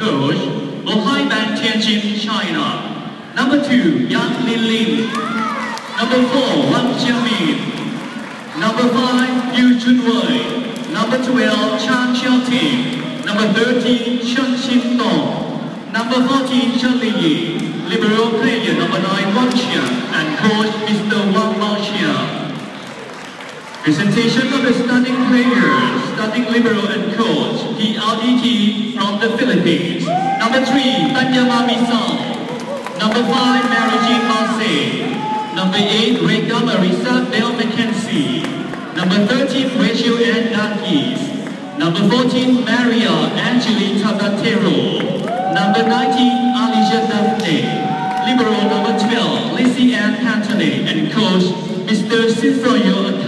coach, Bohai Ban Tianjin, China. Number two, Yang Lin Lin. Number four, Wang Jiamin. Number five, Yu Junwei. Number 12, Chang Xiaoting. Number 13, Chen Xingdong. Number 14, Chen Liyi. Libero player number 9, Wang Xian. And coach, Mr. Wang Maoxian. Presentation of the starting players, starting libero and coach, PLDT from the Philippines. Number 3, Tanyama Song. Number 5, Mary Jean Marseille. Number 8, Reka Marisa Bell McKenzie. Number 13, Rachel Ann Daquis. Number 14, Maria Angeli Tabaquero. Number 19, Alicia Daphne. Libero number 12, Lizzie Ann Pantone. And coach, Mr. Sinfroyo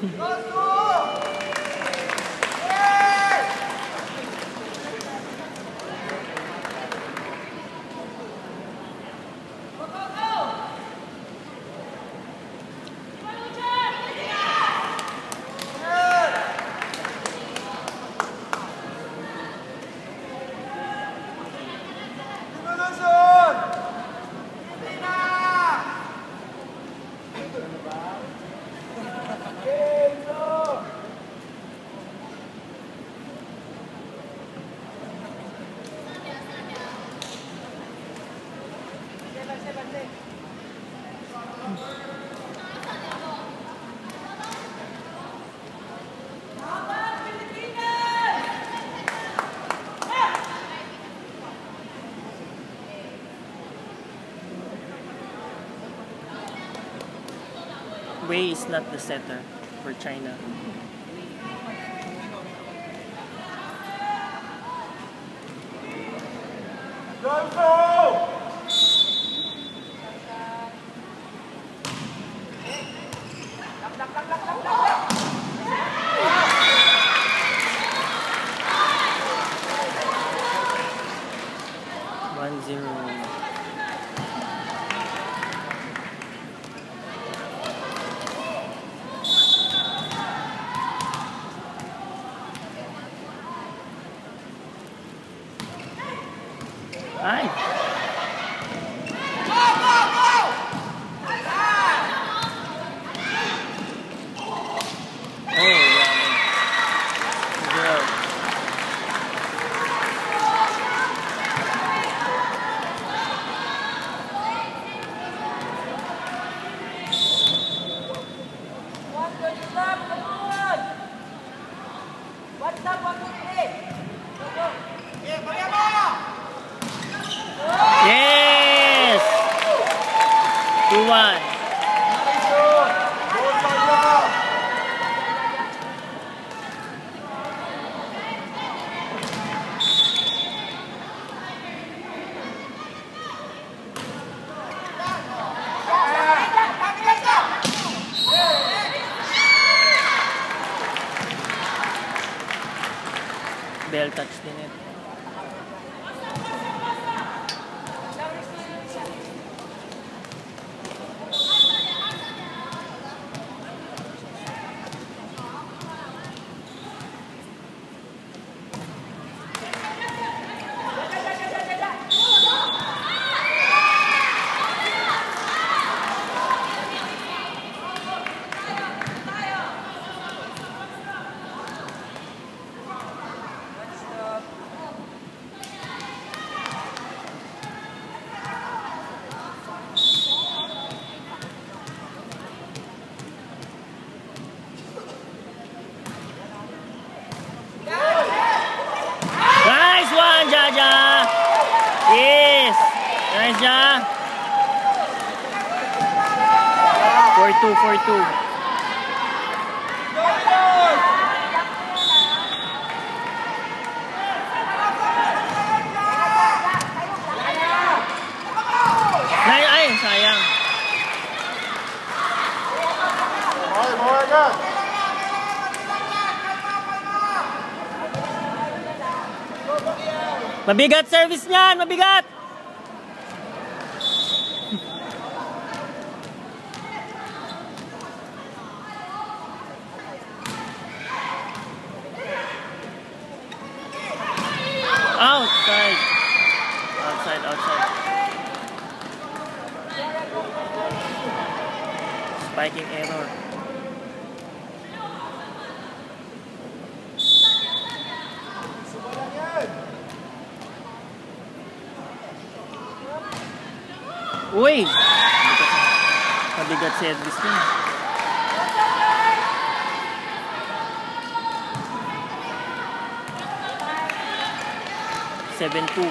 どうぞ! Wei is not the setter for China. One zero. Ay! 2-1. Bell touch din. niya. 4-2, 4-2. sayang. Hoy, hoy ka. Mabigat service niyan, mabigat. Outside. Outside, outside. Spiking error. Uy! Mabigat service niya. Seven two.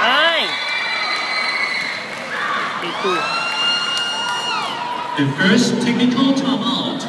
Ay! Eight two. The first technical timeout